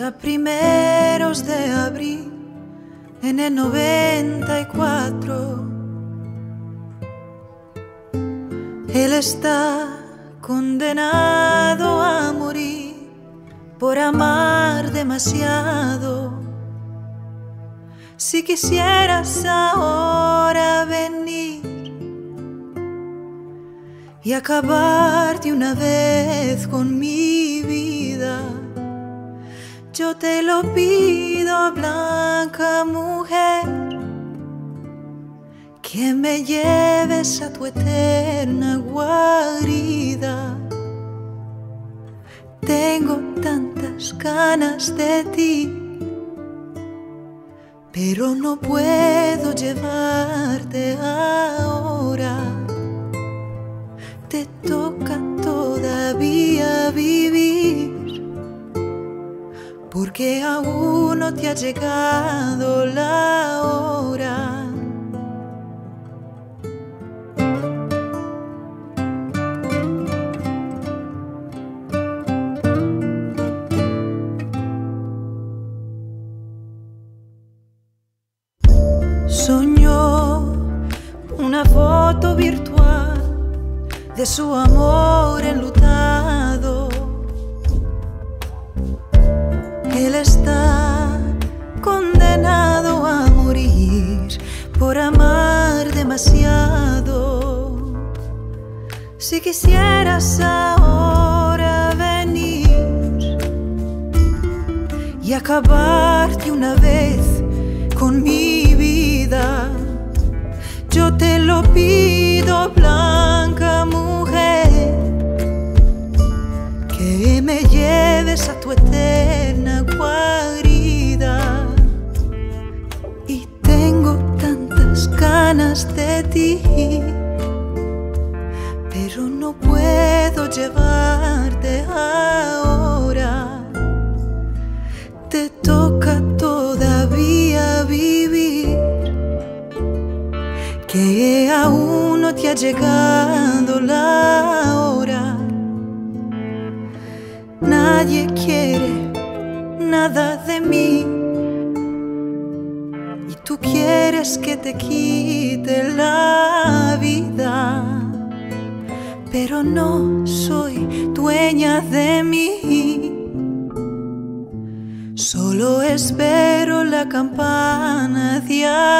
a primeros de abril en el 94. Él está condenado a morir por amar demasiado. Si quisieras ahora venir y acabar de una vez con mi vida, yo te lo pido, blanca mujer, que me lleves a tu eterna guarida. Tengo tantas ganas de ti, pero no puedo llevarte ahora. Porque aún no te ha llegado la hora. Soñó una foto virtual de su amor enlutado. Él está condenado a morir por amar demasiado. Si quisieras ahora venir y acabar de una vez con mi vida, yo te lo pido, blanca de ti, pero no puedo llevarte ahora. Te toca todavía vivir que aún no te ha llegado la hora. Nadie quiere nada de mí quieres que te quite la vida, pero no soy dueña de mí. Solo espero la campana de arriba